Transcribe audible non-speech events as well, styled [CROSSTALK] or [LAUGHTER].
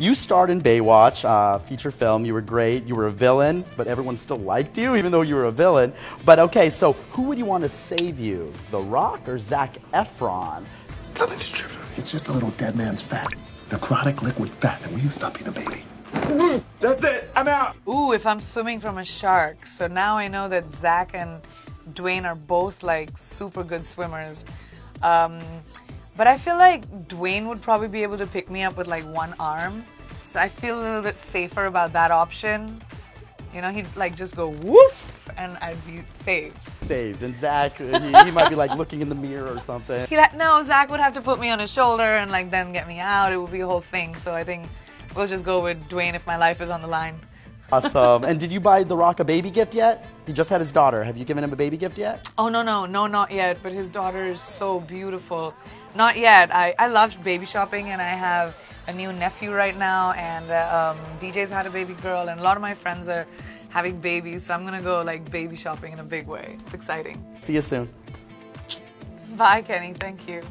You starred in Baywatch, uh, feature film. You were great. You were a villain, but everyone still liked you, even though you were a villain. But okay, so who would you want to save you, The Rock or Zac Efron? Selling distributor. It's just a little dead man's fat. Necrotic liquid fat that we use stop being a baby. That's it. I'm out. Ooh, if I'm swimming from a shark. So now I know that Zac and Dwayne are both like super good swimmers. Um, but I feel like Dwayne would probably be able to pick me up with like one arm. So I feel a little bit safer about that option. You know, he'd like just go woof and I'd be saved. Saved. And Zac, he, he [LAUGHS] might be like looking in the mirror or something. He like, no, Zac would have to put me on his shoulder and like then get me out. It would be a whole thing. So I think we'll just go with Dwayne if my life is on the line. Awesome. and did you buy The Rock a baby gift yet? He just had his daughter. Have you given him a baby gift yet? Oh, no, no, no, not yet. But his daughter is so beautiful. Not yet. I, I love baby shopping and I have a new nephew right now. And uh, um, DJ's had a baby girl, and a lot of my friends are having babies. So I'm going to go like baby shopping in a big way. It's exciting. See you soon. Bye, Kenny. Thank you.